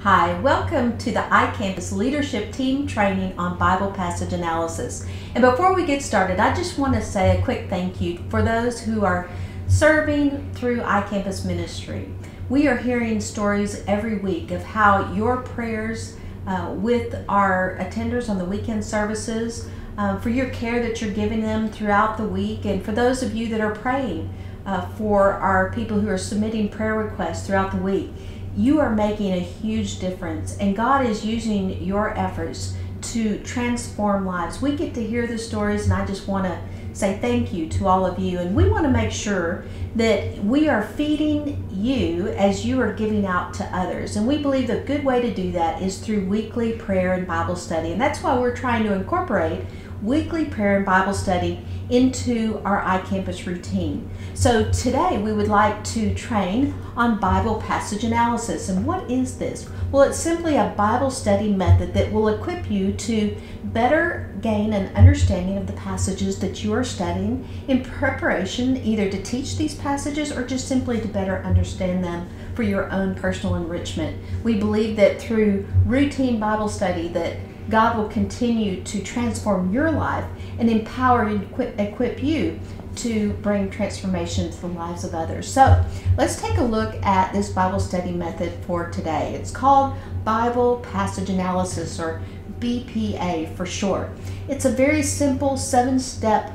Hi, welcome to the iCampus Leadership Team Training on Bible Passage Analysis. And before we get started, I just want to say a quick thank you for those who are serving through iCampus Ministry. We are hearing stories every week of how your prayers uh, with our attenders on the weekend services, uh, for your care that you're giving them throughout the week, and for those of you that are praying uh, for our people who are submitting prayer requests throughout the week you are making a huge difference, and God is using your efforts to transform lives. We get to hear the stories, and I just want to say thank you to all of you. And we want to make sure that we are feeding you as you are giving out to others. And we believe a good way to do that is through weekly prayer and Bible study. And that's why we're trying to incorporate weekly prayer and Bible study into our iCampus routine. So today we would like to train on Bible passage analysis. And what is this? Well, it's simply a Bible study method that will equip you to better gain an understanding of the passages that you are studying in preparation either to teach these passages or just simply to better understand them for your own personal enrichment. We believe that through routine Bible study that God will continue to transform your life and empower and equip, equip you to bring transformation to the lives of others. So let's take a look at this Bible study method for today. It's called Bible Passage Analysis or BPA for short. It's a very simple seven step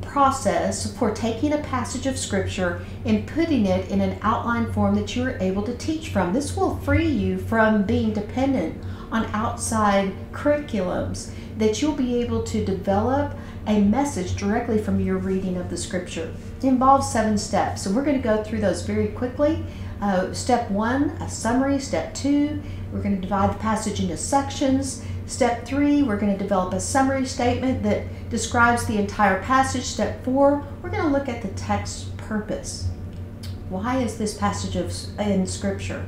process for taking a passage of scripture and putting it in an outline form that you're able to teach from. This will free you from being dependent on outside curriculums that you'll be able to develop a message directly from your reading of the scripture. It involves seven steps, and we're going to go through those very quickly. Uh, step one, a summary. Step two, we're going to divide the passage into sections. Step three, we're going to develop a summary statement that describes the entire passage. Step four, we're going to look at the text purpose. Why is this passage of, in Scripture?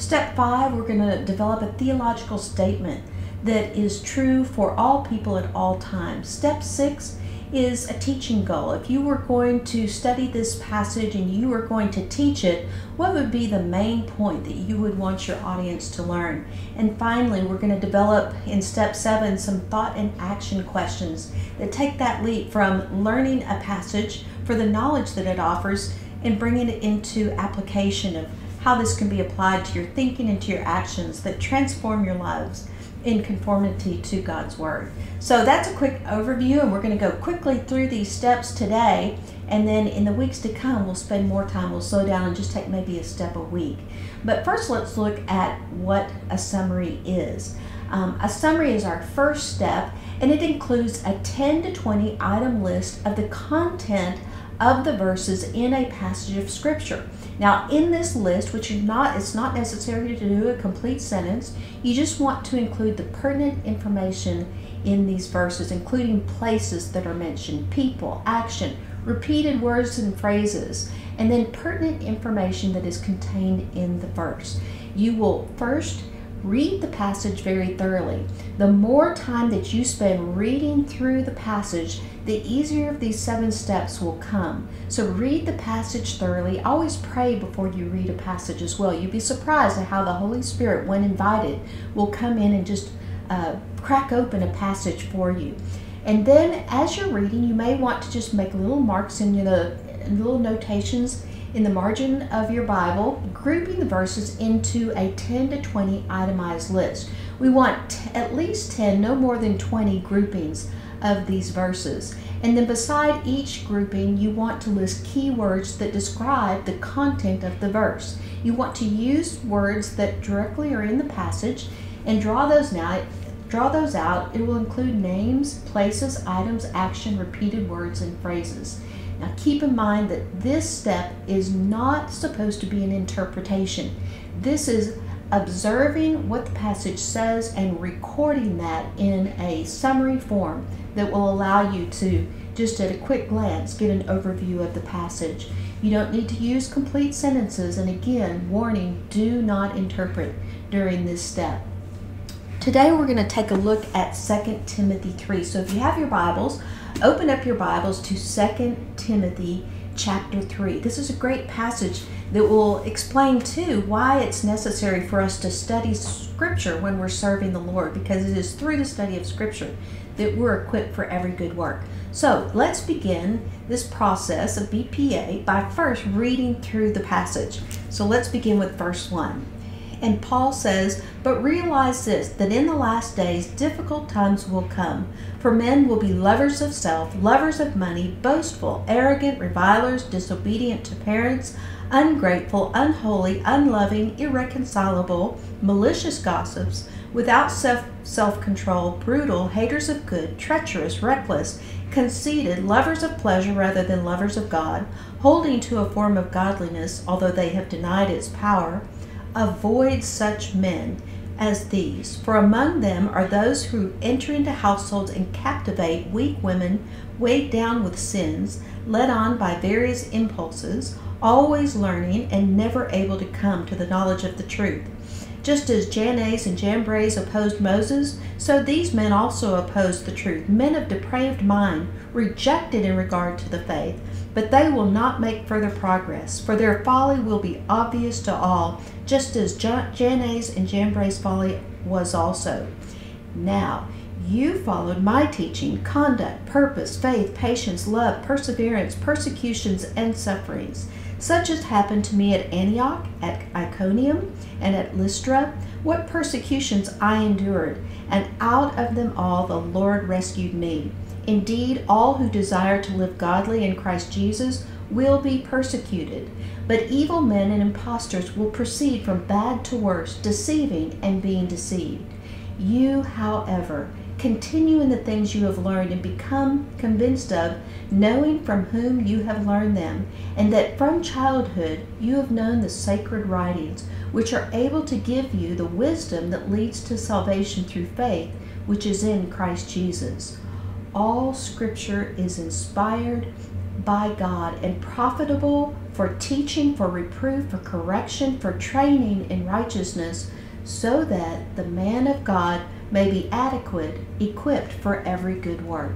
Step five, we're going to develop a theological statement that is true for all people at all times. Step six is a teaching goal. If you were going to study this passage and you were going to teach it, what would be the main point that you would want your audience to learn? And finally, we're going to develop in step seven some thought and action questions that take that leap from learning a passage for the knowledge that it offers and bringing it into application of how this can be applied to your thinking and to your actions that transform your lives in conformity to God's Word. So that's a quick overview, and we're going to go quickly through these steps today. And then in the weeks to come, we'll spend more time. We'll slow down and just take maybe a step a week. But first, let's look at what a summary is. Um, a summary is our first step, and it includes a 10 to 20 item list of the content of the verses in a passage of Scripture. Now, in this list, which is not, it's not necessary to do a complete sentence, you just want to include the pertinent information in these verses, including places that are mentioned, people, action, repeated words and phrases, and then pertinent information that is contained in the verse. You will first read the passage very thoroughly. The more time that you spend reading through the passage, the easier of these seven steps will come. So read the passage thoroughly. Always pray before you read a passage as well. You'd be surprised at how the Holy Spirit, when invited, will come in and just uh, crack open a passage for you. And then as you're reading, you may want to just make little marks in your little notations in the margin of your Bible, grouping the verses into a 10 to 20 itemized list. We want at least 10, no more than 20 groupings of these verses. And then beside each grouping, you want to list keywords that describe the content of the verse. You want to use words that directly are in the passage and draw those now. Draw those out. It will include names, places, items, action, repeated words, and phrases. Now keep in mind that this step is not supposed to be an interpretation. This is observing what the passage says and recording that in a summary form that will allow you to just at a quick glance get an overview of the passage. You don't need to use complete sentences and again, warning, do not interpret during this step. Today we're going to take a look at 2 Timothy 3. So if you have your Bibles, open up your Bibles to 2 Timothy chapter 3. This is a great passage that will explain too why it's necessary for us to study Scripture when we're serving the Lord, because it is through the study of Scripture that we're equipped for every good work. So let's begin this process of BPA by first reading through the passage. So let's begin with verse 1. And Paul says, But realize this, that in the last days difficult times will come. For men will be lovers of self, lovers of money, boastful, arrogant, revilers, disobedient to parents, ungrateful, unholy, unloving, irreconcilable, malicious gossips, without self control, brutal, haters of good, treacherous, reckless, conceited, lovers of pleasure rather than lovers of God, holding to a form of godliness, although they have denied its power Avoid such men as these, for among them are those who enter into households and captivate weak women, weighed down with sins, led on by various impulses, always learning and never able to come to the knowledge of the truth. Just as Jannes and Jambres opposed Moses, so these men also opposed the truth, men of depraved mind, rejected in regard to the faith. But they will not make further progress, for their folly will be obvious to all, just as Jannes and Jambres' folly was also. Now, you followed my teaching, conduct, purpose, faith, patience, love, perseverance, persecutions, and sufferings, such as happened to me at Antioch, at Iconium, and at Lystra, what persecutions I endured, and out of them all the Lord rescued me. Indeed, all who desire to live godly in Christ Jesus will be persecuted. But evil men and impostors will proceed from bad to worse, deceiving and being deceived. You, however, continue in the things you have learned and become convinced of, knowing from whom you have learned them, and that from childhood you have known the sacred writings, which are able to give you the wisdom that leads to salvation through faith, which is in Christ Jesus. All scripture is inspired by God and profitable for teaching, for reproof, for correction, for training in righteousness, so that the man of God may be adequate, equipped for every good work.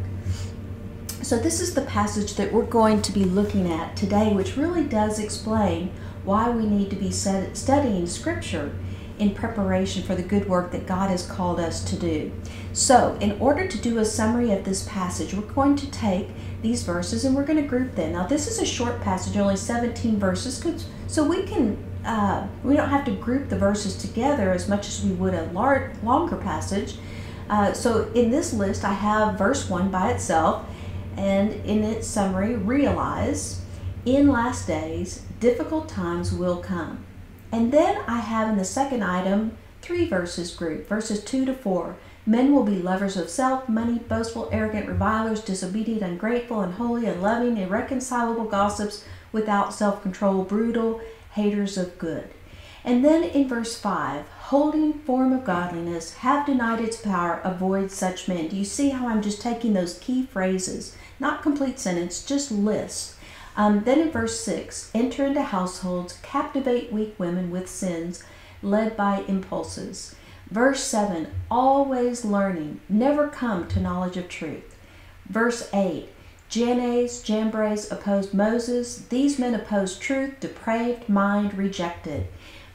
So, this is the passage that we're going to be looking at today, which really does explain why we need to be studying Scripture in preparation for the good work that God has called us to do. So, in order to do a summary of this passage, we're going to take these verses and we're going to group them. Now, this is a short passage, only 17 verses, so we can uh, we don't have to group the verses together as much as we would a lar- longer passage. Uh, so, in this list, I have verse 1 by itself, and in its summary, realize in last days difficult times will come. And then I have in the second item three verses group, verses 2 to 4. Men will be lovers of self, money, boastful, arrogant, revilers, disobedient, ungrateful, unholy, unloving, irreconcilable gossips, without self control, brutal, haters of good. And then in verse 5, holding form of godliness, have denied its power, avoid such men. Do you see how I'm just taking those key phrases? Not complete sentence, just lists. Um, then in verse 6, enter into households, captivate weak women with sins, led by impulses. Verse 7 always learning, never come to knowledge of truth. Verse 8 Jannes, Jambres opposed Moses. These men opposed truth, depraved mind rejected.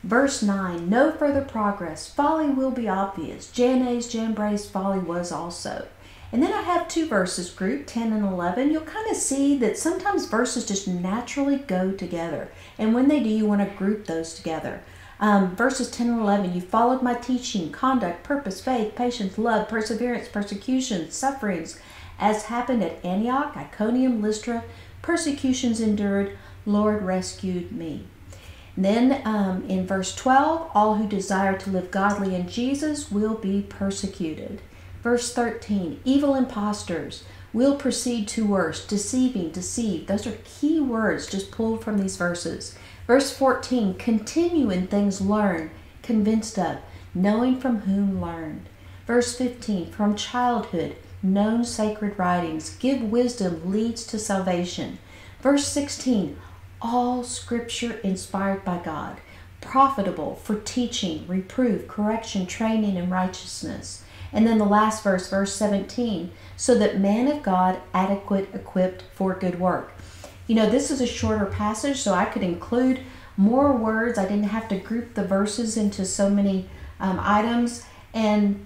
Verse 9 No further progress. Folly will be obvious. Jannes, Jambres' folly was also. And then I have two verses grouped, 10 and 11. You'll kind of see that sometimes verses just naturally go together. And when they do, you want to group those together. Um, verses 10 and 11, you followed my teaching, conduct, purpose, faith, patience, love, perseverance, persecution, sufferings, as happened at Antioch, Iconium, Lystra, persecutions endured, Lord rescued me. then um, in verse 12, all who desire to live godly in Jesus will be persecuted. Verse 13, evil impostors will proceed to worse, deceiving, deceive. Those are key words just pulled from these verses. Verse 14 Continue in things learned, convinced of, knowing from whom learned. Verse 15 From childhood, known sacred writings, give wisdom leads to salvation. Verse 16 All scripture inspired by God, profitable for teaching, reproof, correction, training in righteousness. And then the last verse, verse 17, so that man of God adequate, equipped for good work. You know, this is a shorter passage, so I could include more words. I didn't have to group the verses into so many um, items. And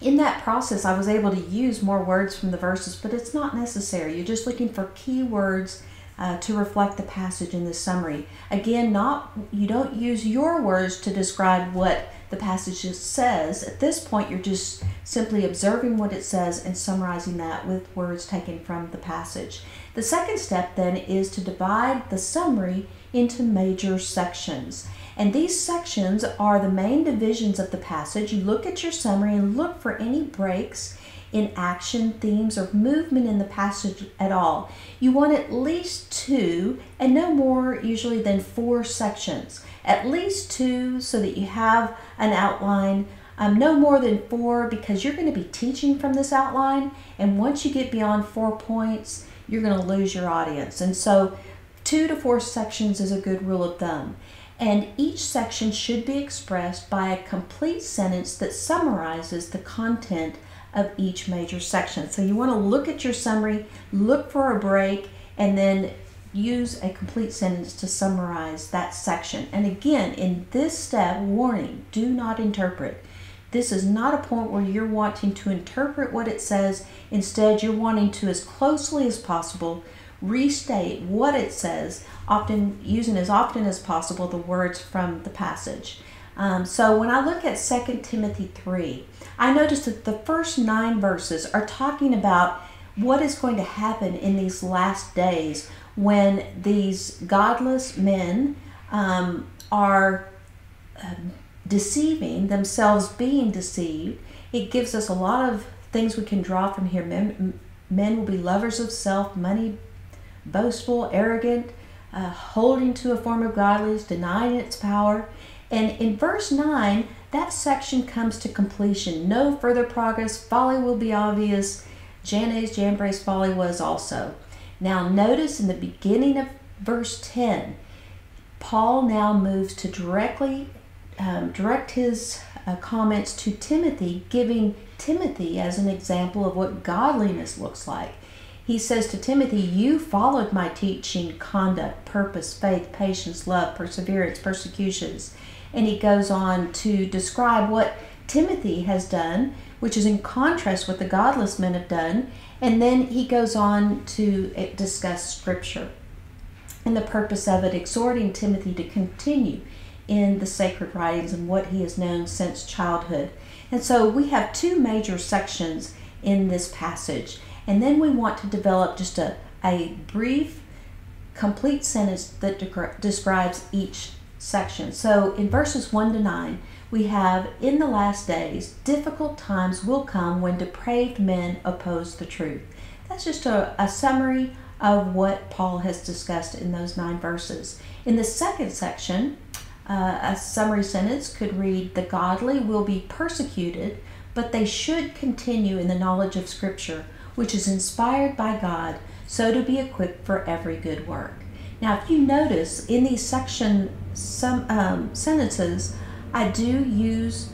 in that process, I was able to use more words from the verses, but it's not necessary. You're just looking for key words uh, to reflect the passage in the summary. Again, not you don't use your words to describe what the passage says. At this point, you're just simply observing what it says and summarizing that with words taken from the passage. The second step then is to divide the summary into major sections. And these sections are the main divisions of the passage. You look at your summary and look for any breaks in action, themes, or movement in the passage at all. You want at least two, and no more usually than four sections. At least two so that you have an outline. Um, no more than four because you're going to be teaching from this outline, and once you get beyond four points, you're going to lose your audience. And so, two to four sections is a good rule of thumb and each section should be expressed by a complete sentence that summarizes the content of each major section. So you want to look at your summary, look for a break, and then use a complete sentence to summarize that section. And again, in this step, warning, do not interpret. This is not a point where you're wanting to interpret what it says. Instead, you're wanting to, as closely as possible, restate what it says, often using as often as possible the words from the passage. Um, so when I look at 2 Timothy 3, I notice that the first nine verses are talking about what is going to happen in these last days when these godless men um, are uh, deceiving themselves, being deceived. It gives us a lot of things we can draw from here. Men, men will be lovers of self, money boastful, arrogant, uh, holding to a form of godliness, denying its power. And in verse 9, that section comes to completion. No further progress, folly will be obvious. Jannes Jambres folly was also. Now, notice in the beginning of verse 10, Paul now moves to directly um, direct his uh, comments to Timothy, giving Timothy as an example of what godliness looks like he says to Timothy, You followed my teaching, conduct, purpose, faith, patience, love, perseverance, persecutions. And he goes on to describe what Timothy has done, which is in contrast with the godless men have done. And then he goes on to discuss Scripture and the purpose of it, exhorting Timothy to continue in the sacred writings and what he has known since childhood. And so we have two major sections in this passage. And then we want to develop just a, a brief, complete sentence that de- describes each section. So in verses 1 to 9, we have In the last days, difficult times will come when depraved men oppose the truth. That's just a, a summary of what Paul has discussed in those nine verses. In the second section, uh, a summary sentence could read The godly will be persecuted, but they should continue in the knowledge of Scripture which is inspired by God, so to be equipped for every good work. Now, if you notice in these section some um, sentences, I do use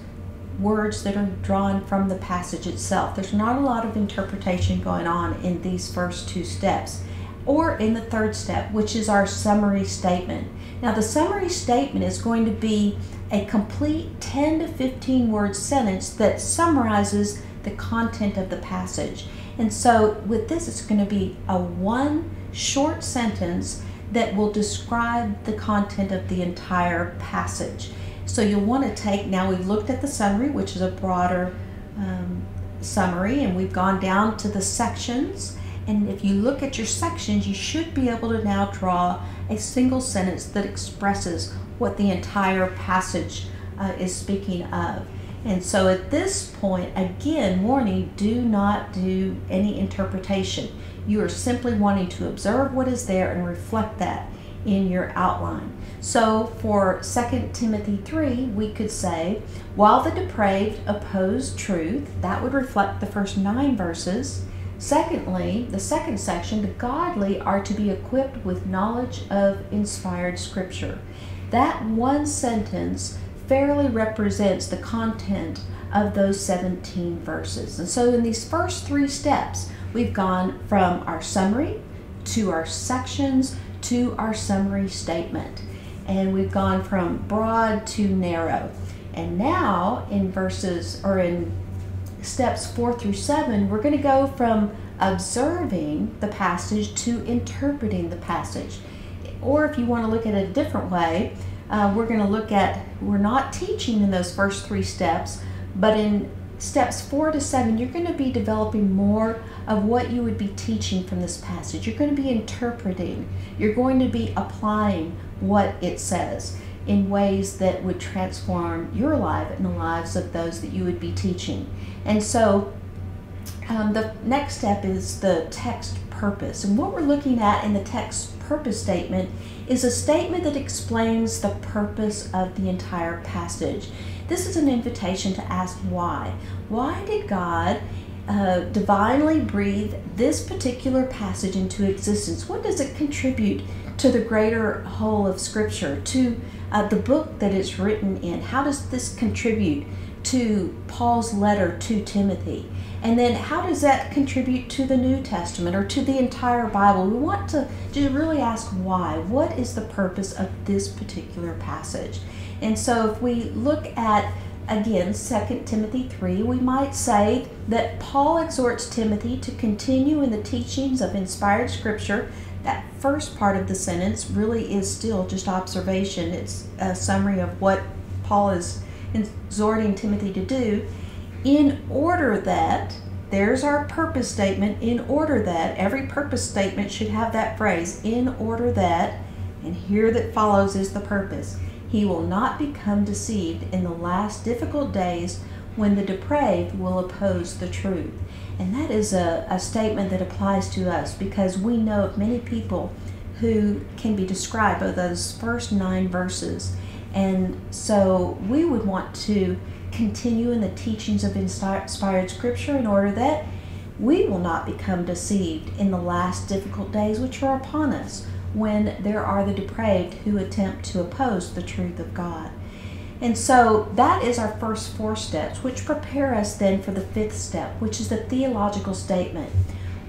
words that are drawn from the passage itself. There's not a lot of interpretation going on in these first two steps or in the third step, which is our summary statement. Now, the summary statement is going to be a complete 10 to 15 word sentence that summarizes the content of the passage. And so with this, it's going to be a one short sentence that will describe the content of the entire passage. So you'll want to take, now we've looked at the summary, which is a broader um, summary, and we've gone down to the sections. And if you look at your sections, you should be able to now draw a single sentence that expresses what the entire passage uh, is speaking of. And so at this point, again, warning do not do any interpretation. You are simply wanting to observe what is there and reflect that in your outline. So for 2 Timothy 3, we could say, while the depraved oppose truth, that would reflect the first nine verses. Secondly, the second section, the godly are to be equipped with knowledge of inspired scripture. That one sentence fairly represents the content of those 17 verses. And so, in these first three steps, we've gone from our summary to our sections to our summary statement. and we've gone from broad to narrow. And now in verses or in steps four through seven, we're going to go from observing the passage to interpreting the passage. Or if you want to look at it a different way, uh, we're going to look at, we're not teaching in those first three steps, but in steps four to seven, you're going to be developing more of what you would be teaching from this passage. You're going to be interpreting, you're going to be applying what it says in ways that would transform your life and the lives of those that you would be teaching. And so um, the next step is the text purpose. And what we're looking at in the text purpose statement is a statement that explains the purpose of the entire passage. This is an invitation to ask why. Why did God uh, divinely breathe this particular passage into existence? What does it contribute to the greater whole of Scripture, to uh, the book that it's written in? How does this contribute to Paul's letter to Timothy? And then how does that contribute to the New Testament or to the entire Bible? We want to just really ask why. What is the purpose of this particular passage? And so if we look at again 2 Timothy 3, we might say that Paul exhorts Timothy to continue in the teachings of inspired scripture. That first part of the sentence really is still just observation. It's a summary of what Paul is exhorting Timothy to do in order that there's our purpose statement in order that every purpose statement should have that phrase in order that and here that follows is the purpose. He will not become deceived in the last difficult days when the depraved will oppose the truth. And that is a, a statement that applies to us because we know of many people who can be described by those first nine verses. And so we would want to continue in the teachings of inspired scripture in order that we will not become deceived in the last difficult days which are upon us when there are the depraved who attempt to oppose the truth of God. And so that is our first four steps, which prepare us then for the fifth step, which is the theological statement.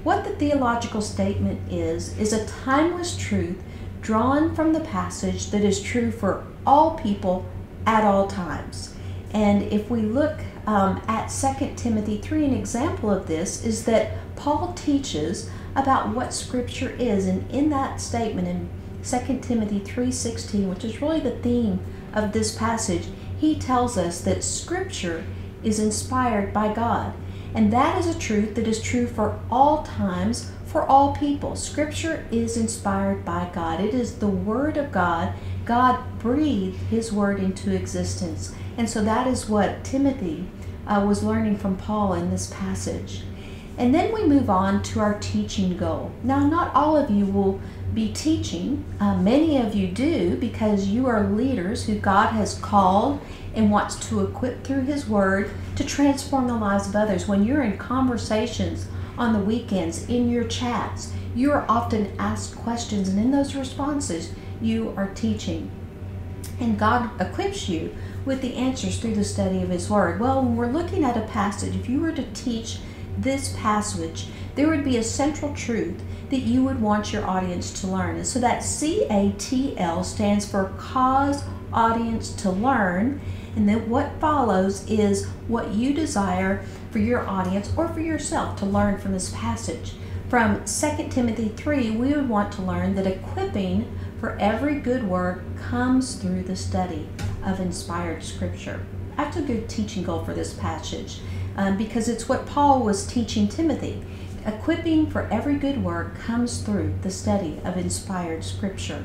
What the theological statement is, is a timeless truth drawn from the passage that is true for all people at all times. And if we look um, at 2 Timothy 3, an example of this is that Paul teaches about what Scripture is. And in that statement in 2 Timothy 3.16, which is really the theme of this passage, he tells us that Scripture is inspired by God. And that is a truth that is true for all times, for all people. Scripture is inspired by God. It is the Word of God. God breathed His Word into existence. And so that is what Timothy uh, was learning from Paul in this passage. And then we move on to our teaching goal. Now, not all of you will be teaching. Uh, many of you do because you are leaders who God has called and wants to equip through His Word to transform the lives of others. When you're in conversations on the weekends, in your chats, you are often asked questions, and in those responses, you are teaching. And God equips you with the answers through the study of His Word. Well, when we're looking at a passage, if you were to teach this passage, there would be a central truth that you would want your audience to learn. And so that CATL stands for cause audience to learn. And then what follows is what you desire for your audience or for yourself to learn from this passage. From 2 Timothy 3, we would want to learn that equipping for every good work comes through the study of inspired scripture. That's a good teaching goal for this passage um, because it's what Paul was teaching Timothy. Equipping for every good work comes through the study of inspired scripture.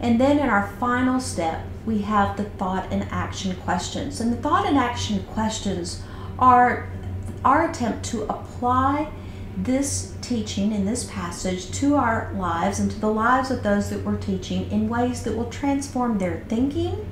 And then in our final step, we have the thought and action questions. And the thought and action questions are our attempt to apply this teaching in this passage to our lives and to the lives of those that we're teaching in ways that will transform their thinking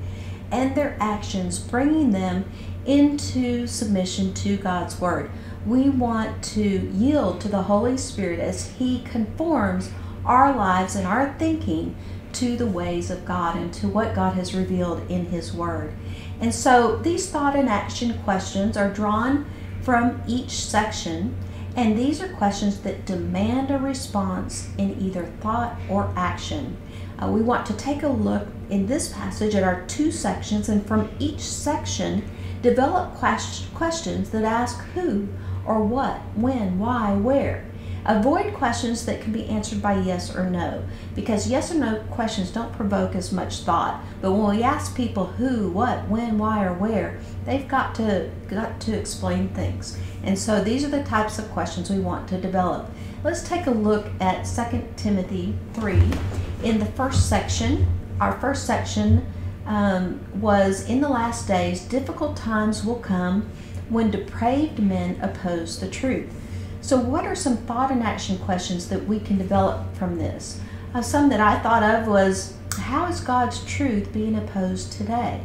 and their actions, bringing them into submission to God's Word. We want to yield to the Holy Spirit as He conforms our lives and our thinking to the ways of God and to what God has revealed in His Word. And so these thought and action questions are drawn from each section and these are questions that demand a response in either thought or action. Uh, we want to take a look in this passage at our two sections, and from each section, develop quest- questions that ask who or what, when, why, where. Avoid questions that can be answered by yes or no, because yes or no questions don't provoke as much thought. But when we ask people who, what, when, why, or where, they've got to got to explain things. And so these are the types of questions we want to develop. Let's take a look at 2 Timothy 3. In the first section, our first section um, was In the last days, difficult times will come when depraved men oppose the truth. So, what are some thought and action questions that we can develop from this? Uh, some that I thought of was How is God's truth being opposed today?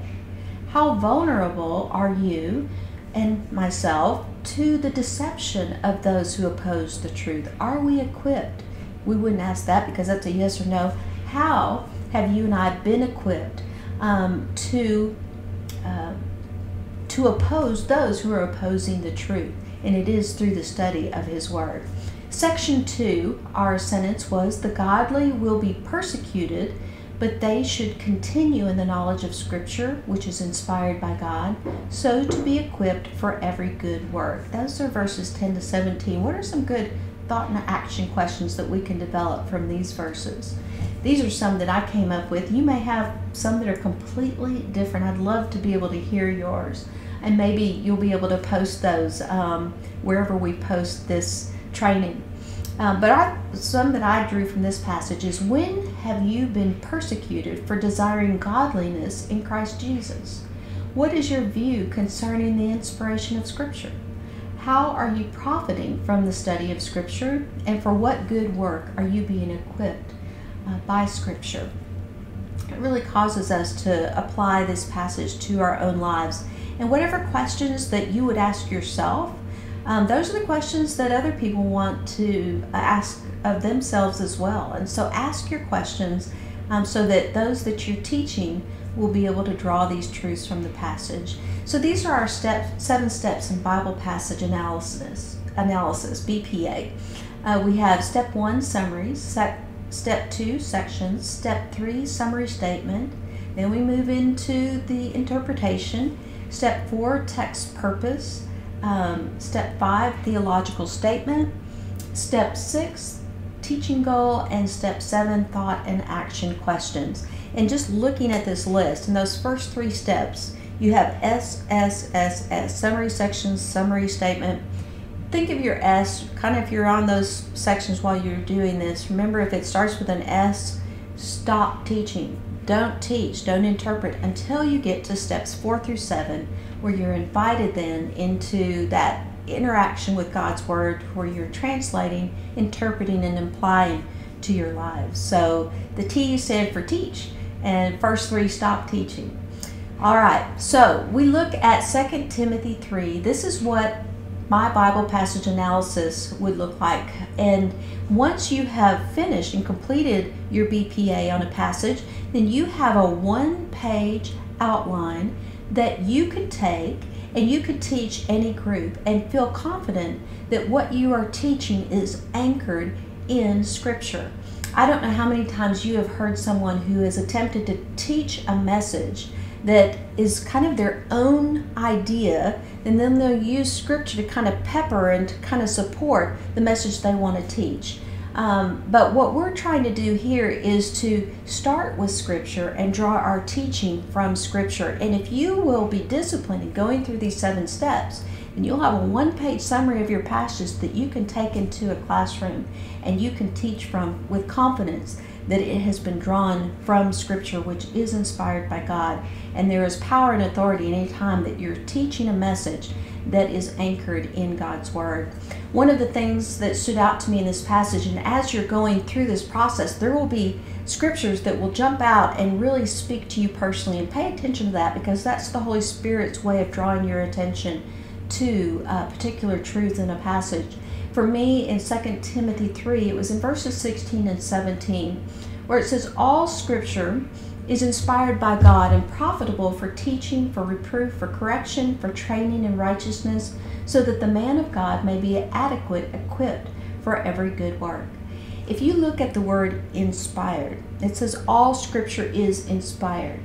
How vulnerable are you and myself to the deception of those who oppose the truth? Are we equipped? We wouldn't ask that because that's a yes or no. How have you and I been equipped um, to uh, to oppose those who are opposing the truth? And it is through the study of His Word. Section two, our sentence was: "The godly will be persecuted." but they should continue in the knowledge of Scripture, which is inspired by God, so to be equipped for every good work. Those are verses 10 to 17. What are some good thought and action questions that we can develop from these verses? These are some that I came up with. You may have some that are completely different. I'd love to be able to hear yours. And maybe you'll be able to post those um, wherever we post this training. Um, but I, some that I drew from this passage is when have you been persecuted for desiring godliness in Christ Jesus? What is your view concerning the inspiration of Scripture? How are you profiting from the study of Scripture? And for what good work are you being equipped uh, by Scripture? It really causes us to apply this passage to our own lives. And whatever questions that you would ask yourself, um, those are the questions that other people want to ask of themselves as well. And so ask your questions um, so that those that you're teaching will be able to draw these truths from the passage. So these are our step, seven steps in Bible passage analysis, analysis BPA. Uh, we have step one, summaries, sec, step two, sections, step three, summary statement. Then we move into the interpretation. Step four, text purpose. Um, step five, theological statement. Step six, teaching goal. And step seven, thought and action questions. And just looking at this list, in those first three steps, you have S, S, S, S, summary sections, summary statement. Think of your S, kind of if you're on those sections while you're doing this, remember if it starts with an S, stop teaching. Don't teach, don't interpret until you get to steps four through seven, where you're invited then into that interaction with God's Word where you're translating, interpreting, and implying to your lives. So the T stand for teach, and first three stop teaching. All right, so we look at 2 Timothy 3. This is what my Bible passage analysis would look like. And once you have finished and completed your BPA on a passage, then you have a one page outline that you could take and you could teach any group and feel confident that what you are teaching is anchored in Scripture. I don't know how many times you have heard someone who has attempted to teach a message that is kind of their own idea, and then they'll use Scripture to kind of pepper and kind of support the message they want to teach. Um, but what we're trying to do here is to start with Scripture and draw our teaching from Scripture. And if you will be disciplined in going through these seven steps, and you'll have a one page summary of your passages that you can take into a classroom and you can teach from with confidence that it has been drawn from Scripture, which is inspired by God. And there is power and authority in any time that you're teaching a message that is anchored in God's Word. One of the things that stood out to me in this passage, and as you're going through this process, there will be scriptures that will jump out and really speak to you personally. And pay attention to that because that's the Holy Spirit's way of drawing your attention to a particular truth in a passage. For me, in 2 Timothy 3, it was in verses 16 and 17, where it says, All scripture is inspired by God and profitable for teaching, for reproof, for correction, for training in righteousness, so that the man of God may be adequate, equipped for every good work. if you look at the word inspired, it says all scripture is inspired.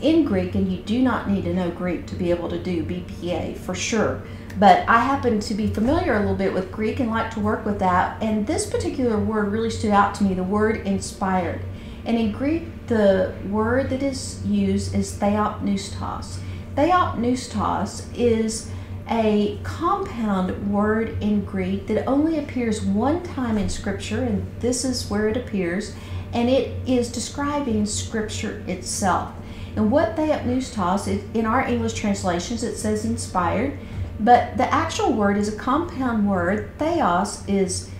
In Greek, and you do not need to know Greek to be able to do BPA for sure, but I happen to be familiar a little bit with Greek and like to work with that. And this particular word really stood out to me the word inspired. And in Greek, the word that is used is theopneustos. Theopneustos is a compound word in Greek that only appears one time in Scripture, and this is where it appears, and it is describing Scripture itself. And what theopneustos, in our English translations, it says inspired, but the actual word is a compound word. Theos is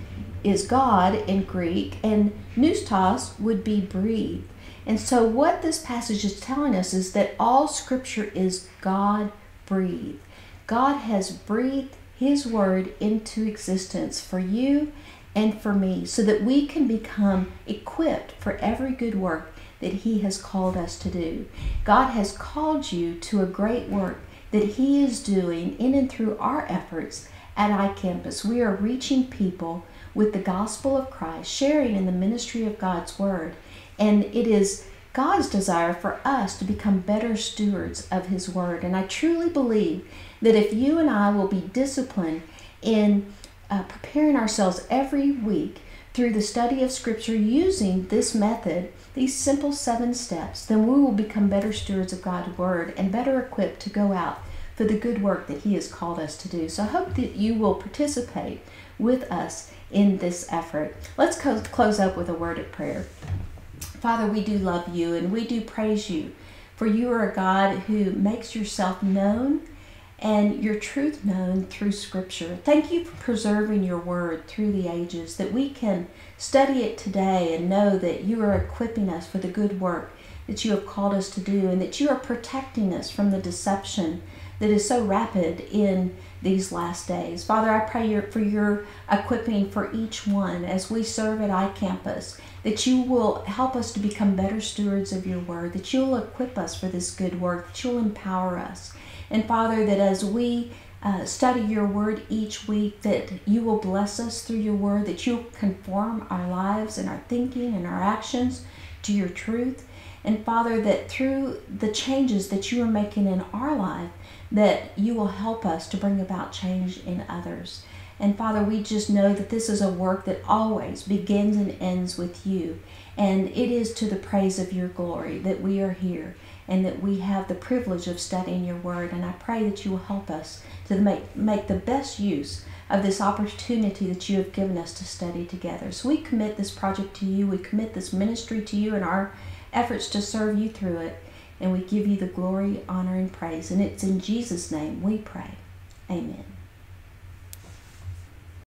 is God in Greek, and neustos would be breathed. And so, what this passage is telling us is that all scripture is God breathed. God has breathed His word into existence for you and for me so that we can become equipped for every good work that He has called us to do. God has called you to a great work that He is doing in and through our efforts at iCampus. We are reaching people with the gospel of Christ, sharing in the ministry of God's Word. And it is God's desire for us to become better stewards of His Word. And I truly believe that if you and I will be disciplined in uh, preparing ourselves every week through the study of Scripture using this method, these simple seven steps, then we will become better stewards of God's Word and better equipped to go out for the good work that He has called us to do. So I hope that you will participate with us in this effort. Let's co- close up with a word of prayer. Father, we do love you and we do praise you, for you are a God who makes yourself known and your truth known through Scripture. Thank you for preserving your word through the ages, that we can study it today and know that you are equipping us for the good work that you have called us to do, and that you are protecting us from the deception that is so rapid in these last days. Father, I pray for your equipping for each one as we serve at iCampus, that you will help us to become better stewards of your word, that you'll equip us for this good work, that you'll empower us. And Father, that as we uh, study your word each week, that you will bless us through your word, that you'll conform our lives and our thinking and our actions to your truth. And Father, that through the changes that you are making in our life, that you will help us to bring about change in others. And Father, we just know that this is a work that always begins and ends with you. And it is to the praise of your glory that we are here and that we have the privilege of studying your word. And I pray that you will help us to make, make the best use of this opportunity that you have given us to study together. So we commit this project to you, we commit this ministry to you, and our efforts to serve you through it. And we give you the glory, honor, and praise. And it's in Jesus' name we pray. Amen.